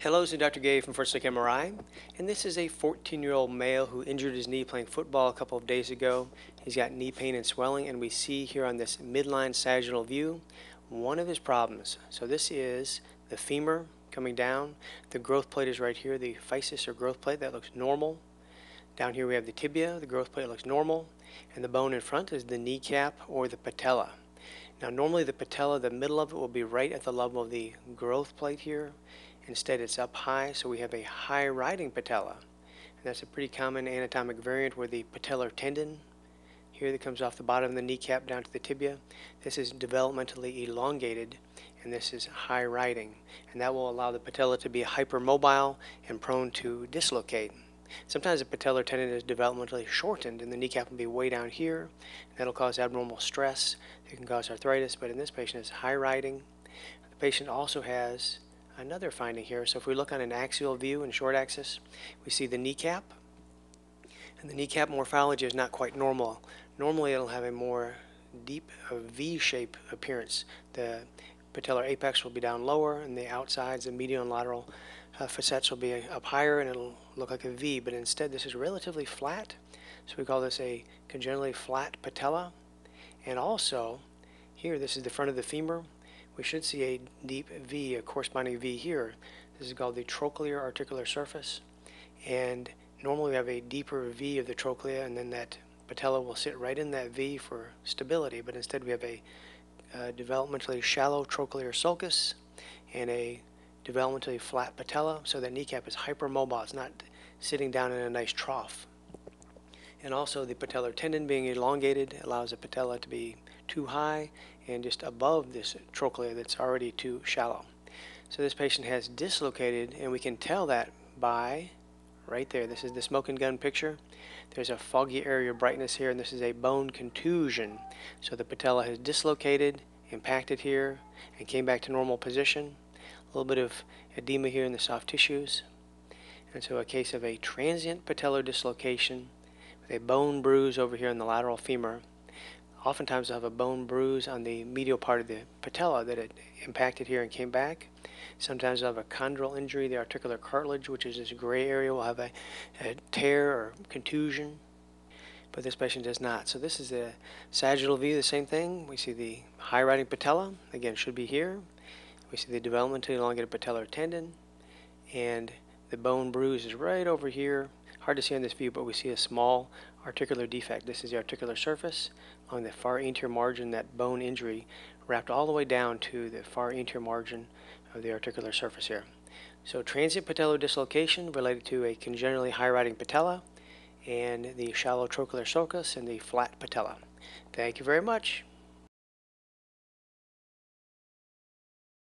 Hello, this is Dr. Gay from First Look MRI, and this is a 14-year-old male who injured his knee playing football a couple of days ago. He's got knee pain and swelling, and we see here on this midline sagittal view one of his problems. So this is the femur coming down. The growth plate is right here, the physis or growth plate, that looks normal. Down here we have the tibia, the growth plate looks normal, and the bone in front is the kneecap or the patella. Now normally the patella, the middle of it will be right at the level of the growth plate here. Instead it's up high, so we have a high riding patella. And that's a pretty common anatomic variant where the patellar tendon here that comes off the bottom of the kneecap down to the tibia. This is developmentally elongated and this is high riding. And that will allow the patella to be hypermobile and prone to dislocate. Sometimes the patellar tendon is developmentally shortened and the kneecap will be way down here. That'll cause abnormal stress. It can cause arthritis, but in this patient it's high riding. The patient also has another finding here. So if we look on an axial view and short axis, we see the kneecap. And the kneecap morphology is not quite normal. Normally it'll have a more deep V-shape appearance. The patellar apex will be down lower and the outsides, the medial and lateral uh, facets will be up higher and it'll look like a V, but instead this is relatively flat. So we call this a congenitally flat patella. And also, here, this is the front of the femur. We should see a deep V, a corresponding V here. This is called the trochlear articular surface. And normally we have a deeper V of the trochlea, and then that patella will sit right in that V for stability, but instead we have a uh, developmentally shallow trochlear sulcus and a developmentally flat patella, so that kneecap is hypermobile. It's not sitting down in a nice trough. And also the patellar tendon being elongated allows the patella to be too high and just above this trochlea that's already too shallow. So this patient has dislocated, and we can tell that by right there. This is the smoking gun picture. There's a foggy area of brightness here, and this is a bone contusion. So the patella has dislocated, impacted here, and came back to normal position. A little bit of edema here in the soft tissues. And so a case of a transient patellar dislocation with a bone bruise over here in the lateral femur. Oftentimes they'll have a bone bruise on the medial part of the patella that it impacted here and came back. Sometimes they'll have a chondral injury, the articular cartilage, which is this gray area, will have a, a tear or contusion but this patient does not. So this is a sagittal view, the same thing. We see the high riding patella, again, should be here. We see the developmentally elongated patellar tendon, and the bone bruise is right over here. Hard to see on this view, but we see a small articular defect. This is the articular surface along the far anterior margin, that bone injury wrapped all the way down to the far anterior margin of the articular surface here. So transient patellar dislocation related to a congenitally high riding patella and the shallow trochlear sulcus and the flat patella. Thank you very much.